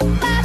Bye.